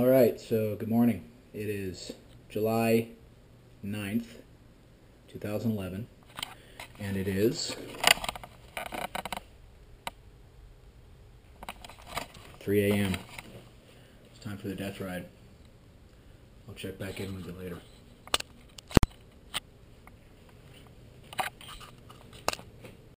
All right, so good morning. It is July 9th, 2011, and it is 3 a.m. It's time for the death ride. I'll check back in with you later.